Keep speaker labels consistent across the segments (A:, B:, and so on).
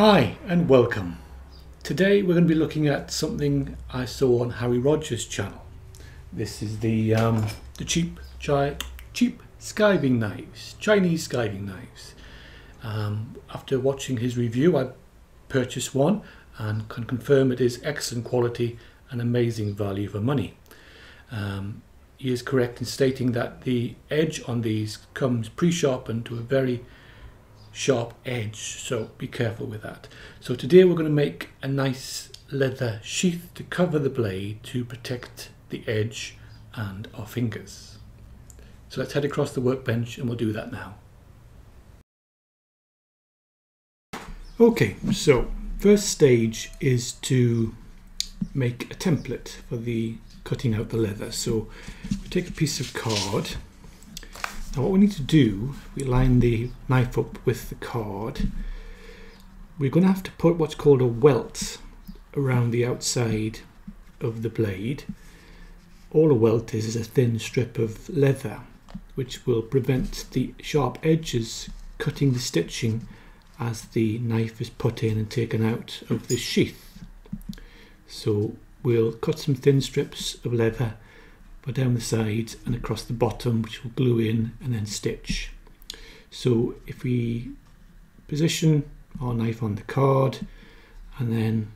A: Hi and welcome. Today we're going to be looking at something I saw on Harry Rogers' channel. This is the um, the cheap chi cheap skiving knives, Chinese skiving knives. Um, after watching his review, I purchased one and can confirm it is excellent quality and amazing value for money. Um, he is correct in stating that the edge on these comes pre-sharpened to a very sharp edge so be careful with that. So today we're going to make a nice leather sheath to cover the blade to protect the edge and our fingers. So let's head across the workbench and we'll do that now. Okay so first stage is to make a template for the cutting out the leather. So we take a piece of card now what we need to do, we line the knife up with the card, we're going to have to put what's called a welt around the outside of the blade. All a welt is is a thin strip of leather which will prevent the sharp edges cutting the stitching as the knife is put in and taken out of the sheath. So we'll cut some thin strips of leather but down the sides and across the bottom which will glue in and then stitch. So if we position our knife on the card and then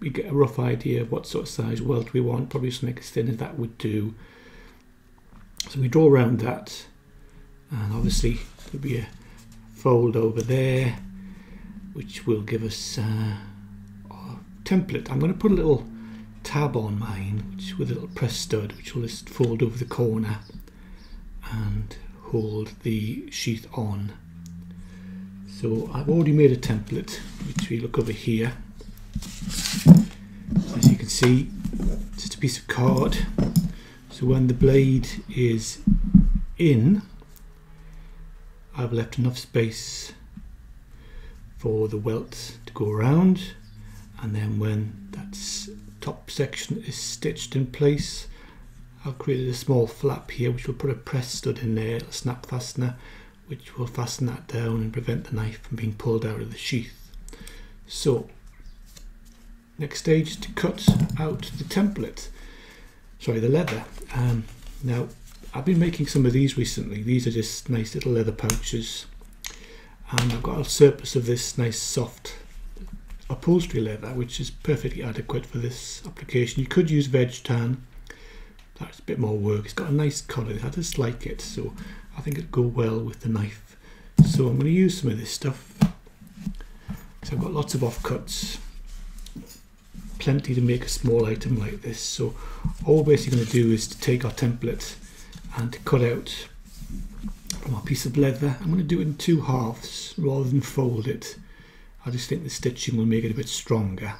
A: we get a rough idea of what sort of size welt we want, probably something as thin as that would do. So we draw around that and obviously there'll be a fold over there which will give us uh, a template. I'm going to put a little tab on mine which with a little press stud which will just fold over the corner and hold the sheath on. So I've already made a template which we look over here. As you can see just a piece of card. So when the blade is in I've left enough space for the welt to go around. And then when that's top section is stitched in place. I've created a small flap here which will put a press stud in there, a snap fastener which will fasten that down and prevent the knife from being pulled out of the sheath. So next stage is to cut out the template, sorry the leather. Um, now I've been making some of these recently, these are just nice little leather pouches and I've got a surplus of this nice soft upholstery leather which is perfectly adequate for this application. You could use veg tan, that's a bit more work. It's got a nice colour, I just like it so I think it'd go well with the knife. So I'm going to use some of this stuff. So I've got lots of offcuts, plenty to make a small item like this. So all we're basically going to do is to take our template and to cut out from our piece of leather. I'm going to do it in two halves rather than fold it. I just think the stitching will make it a bit stronger.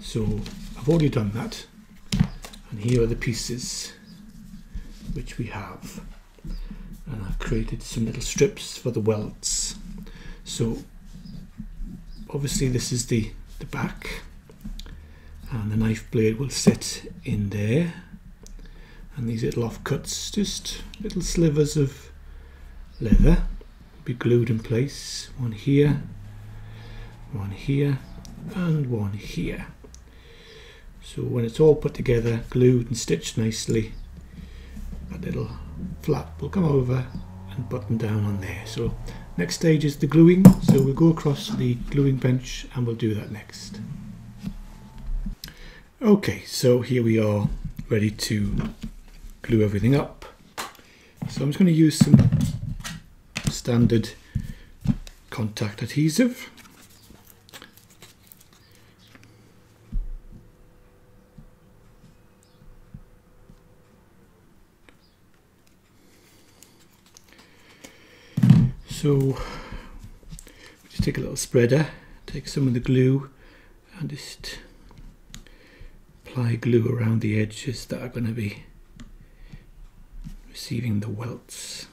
A: So I've already done that. And here are the pieces which we have. And I've created some little strips for the welts. So obviously this is the, the back and the knife blade will sit in there and these little offcuts just little slivers of leather will be glued in place one here one here and one here. So when it's all put together glued and stitched nicely that little flap will come over and button down on there. So next stage is the gluing. So we'll go across the gluing bench and we'll do that next. Okay so here we are ready to glue everything up. So I'm just going to use some standard contact adhesive So just take a little spreader, take some of the glue and just apply glue around the edges that are going to be receiving the welts.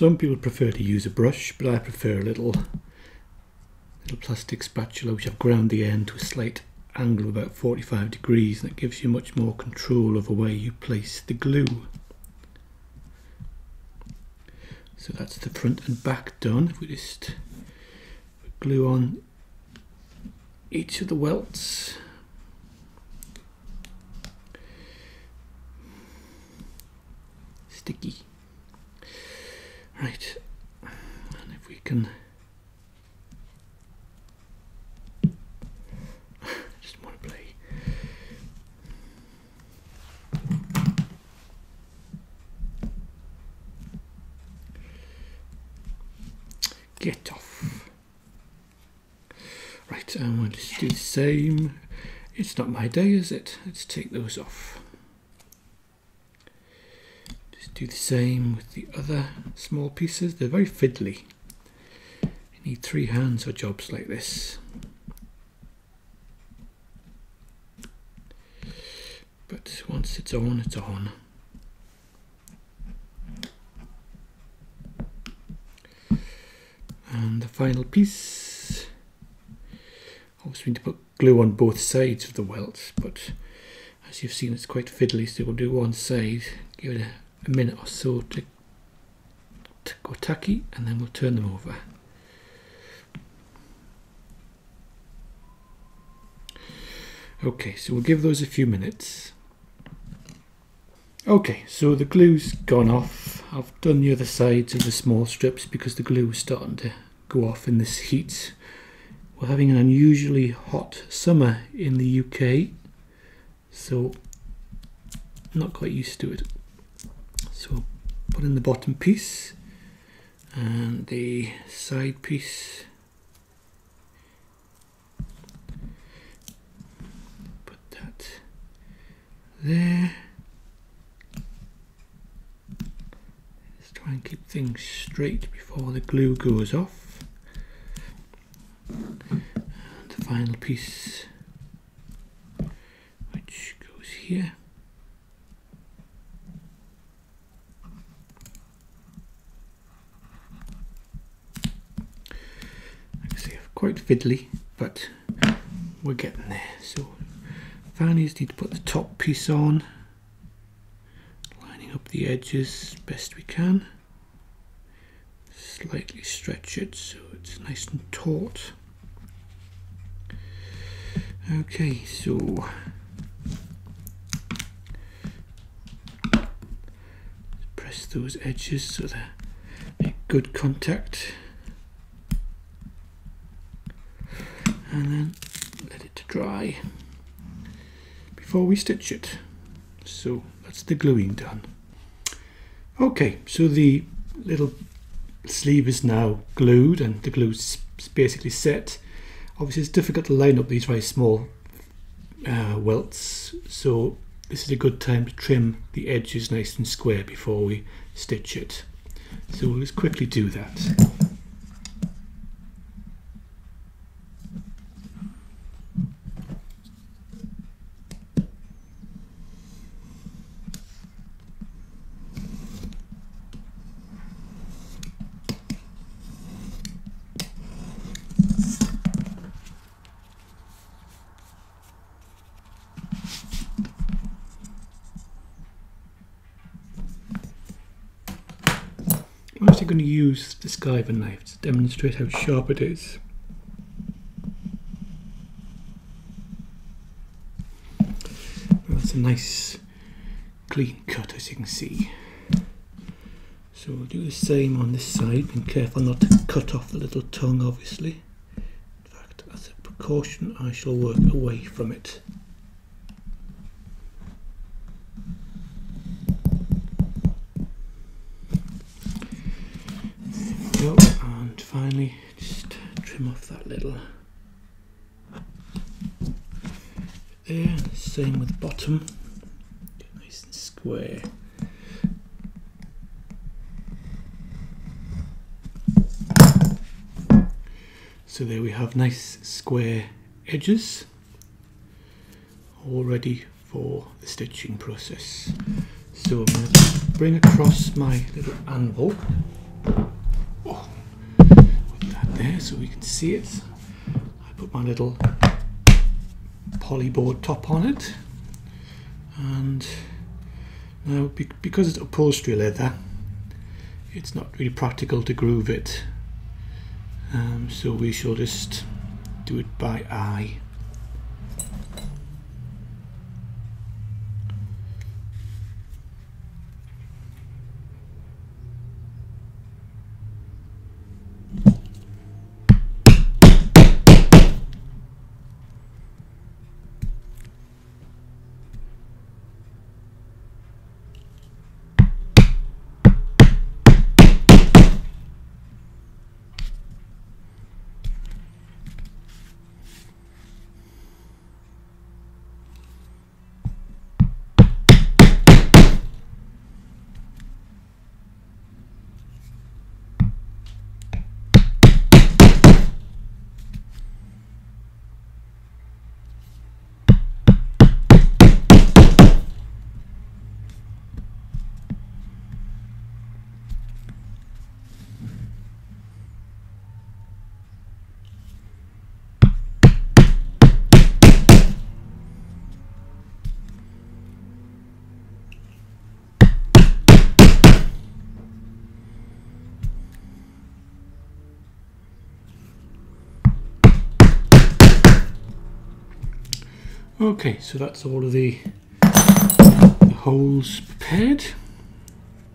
A: Some people prefer to use a brush, but I prefer a little little plastic spatula which I've ground the end to a slight angle of about 45 degrees and it gives you much more control over where you place the glue. So that's the front and back done. If we just glue on each of the welts. Sticky. Right, and if we can just want to play. Get off. Right, I want to do the same. It's not my day, is it? Let's take those off. Do the same with the other small pieces. They're very fiddly. You need three hands for jobs like this. But once it's on, it's on. And the final piece. We need to put glue on both sides of the welt, but as you've seen, it's quite fiddly, so we'll do one side, give it a, a minute or so to, to go tacky, and then we'll turn them over. Okay, so we'll give those a few minutes. Okay, so the glue's gone off. I've done the other sides of the small strips because the glue was starting to go off in this heat. We're having an unusually hot summer in the UK, so not quite used to it. So put in the bottom piece and the side piece. Put that there. Let's try and keep things straight before the glue goes off. The final piece which goes here. Like I say, quite fiddly, but we're getting there. So finally need to put the top piece on, lining up the edges best we can. Slightly stretch it so it's nice and taut. Okay, so press those edges so they make good contact. And then let it dry before we stitch it. So that's the gluing done. Okay, so the little sleeve is now glued and the glue's basically set. Obviously it's difficult to line up these very small uh, welts so this is a good time to trim the edges nice and square before we stitch it. So we'll just quickly do that. Going to use the skiver knife to demonstrate how sharp it is. That's a nice clean cut as you can see. So we'll do the same on this side, being careful not to cut off the little tongue obviously. In fact, as a precaution I shall work away from it. Go and finally just trim off that little there same with the bottom. Get nice and square. So there we have nice square edges all ready for the stitching process. So I'm going to bring across my little anvil there so we can see it. I put my little polyboard top on it. And now because it's upholstery leather it's not really practical to groove it. Um, so we shall just do it by eye Okay, so that's all of the, the holes prepared.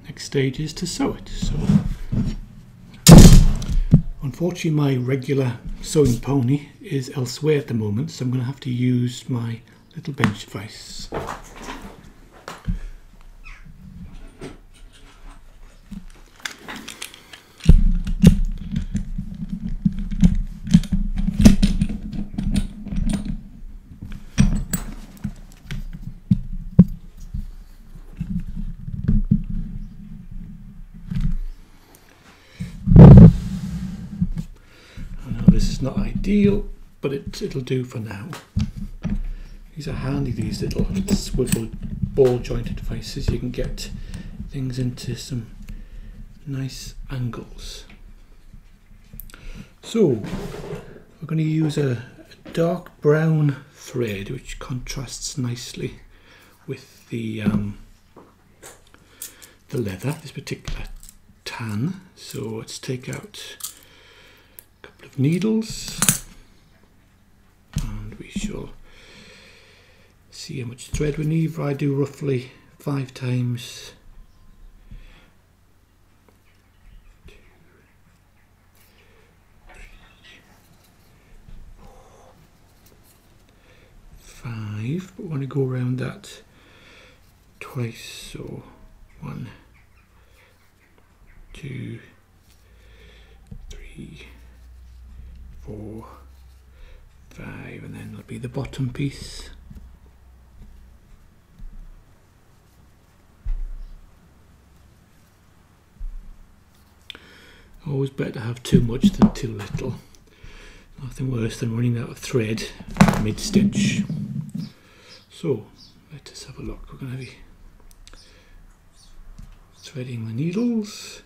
A: Next stage is to sew it. So, unfortunately, my regular sewing pony is elsewhere at the moment, so I'm going to have to use my little bench vise. not ideal, but it, it'll do for now. These are handy, these little swivel ball jointed devices. You can get things into some nice angles. So, we're going to use a, a dark brown thread which contrasts nicely with the um, the leather, this particular tan. So let's take out a couple of needles see how much thread we need. I do roughly five times five but want to go around that twice so one two three four, five, and then it'll be the bottom piece. Always better to have too much than too little. Nothing worse than running out of thread mid-stitch. So, let us have a look. We're going to be threading the needles.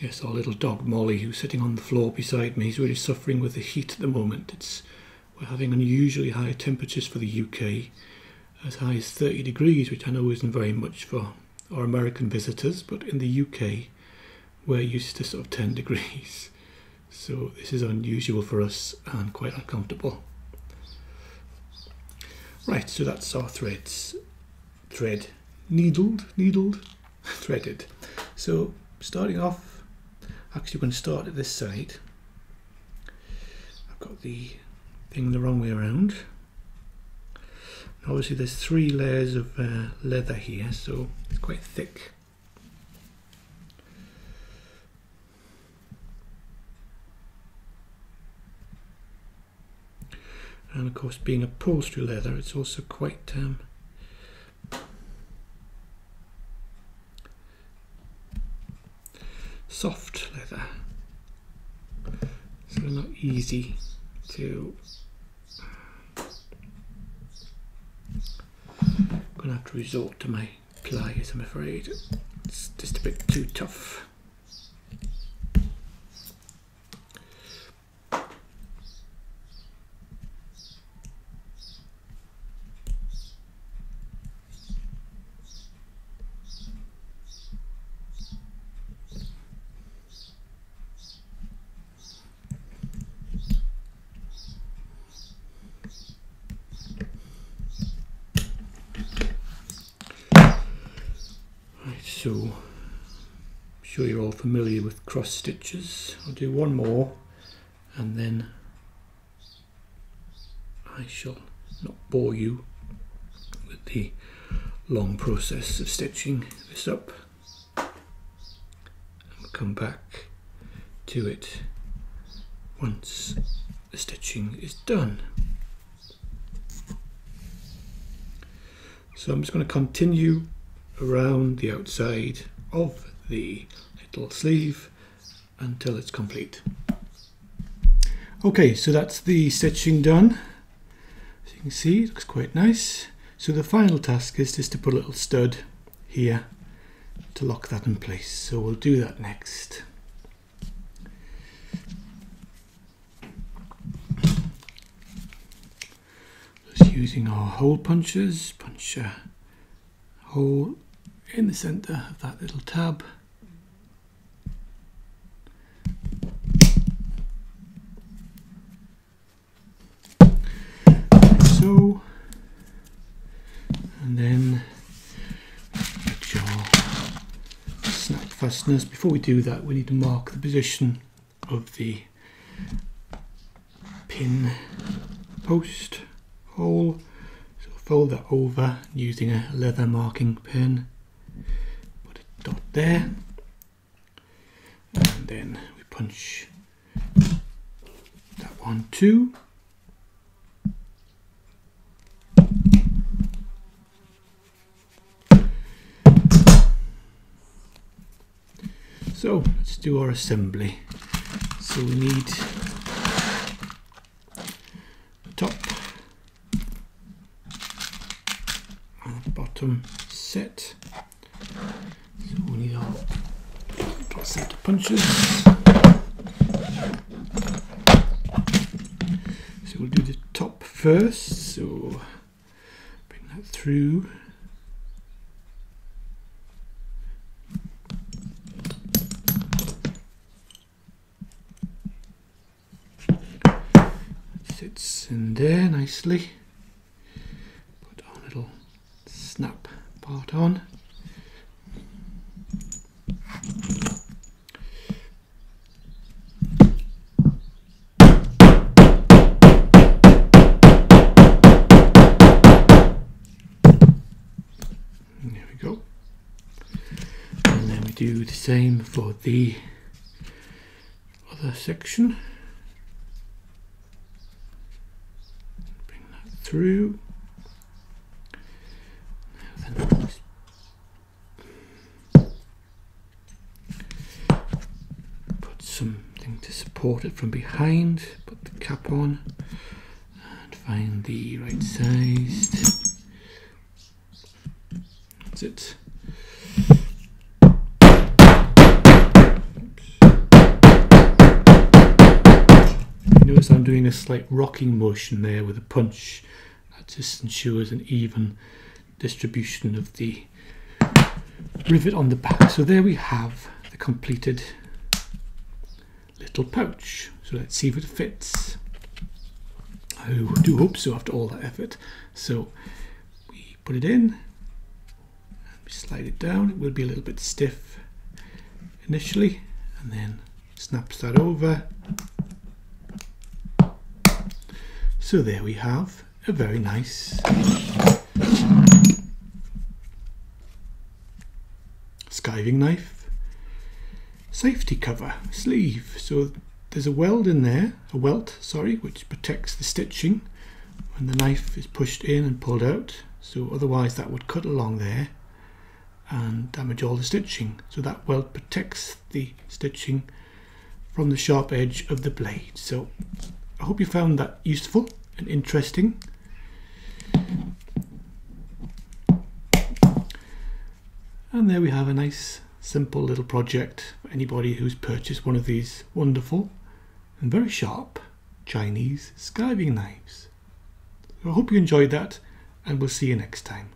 A: Yes, our little dog Molly, who's sitting on the floor beside me, is really suffering with the heat at the moment. It's we're having unusually high temperatures for the UK, as high as 30 degrees, which I know isn't very much for our American visitors, but in the UK, we're used to sort of 10 degrees. So this is unusual for us and quite uncomfortable. Right, so that's our threads. Thread, needled, needled, threaded. So starting off actually going to start at this side. I've got the thing the wrong way around. Obviously there's three layers of uh, leather here so it's quite thick. And of course being upholstery leather it's also quite um, soft leather. So not easy to I'm gonna have to resort to my pliers I'm afraid. It's just a bit too tough. Familiar with cross stitches. I'll do one more and then I shall not bore you with the long process of stitching this up. And we'll come back to it once the stitching is done. So I'm just going to continue around the outside of the little sleeve until it's complete. Okay, so that's the stitching done. As you can see, it looks quite nice. So the final task is just to put a little stud here to lock that in place. So we'll do that next. Just using our hole punches, punch a hole in the center of that little tab. so, and then make your snap fasteners. Before we do that, we need to mark the position of the pin post hole. So fold that over using a leather marking pen dot there and then we punch that one too so let's do our assembly so we need the top and bottom set So we need our set of punches. So we'll do the top first. So bring that through. Sits in there nicely. Put our little snap part on. There we go. And then we do the same for the other section. Bring that through. Put something to support it from behind, put the cap on and find the right size. That's it. notice I'm doing a slight rocking motion there with a punch. That just ensures an even distribution of the rivet on the back. So there we have the completed little pouch. So let's see if it fits. I do hope so after all that effort. So we put it in, we slide it down. It will be a little bit stiff initially and then snaps that over So there we have a very nice skiving knife safety cover sleeve. So there's a weld in there, a welt, sorry, which protects the stitching when the knife is pushed in and pulled out. So otherwise that would cut along there and damage all the stitching. So that weld protects the stitching from the sharp edge of the blade. So I hope you found that useful and interesting. And there we have a nice simple little project for anybody who's purchased one of these wonderful and very sharp Chinese skiving knives. I hope you enjoyed that and we'll see you next time.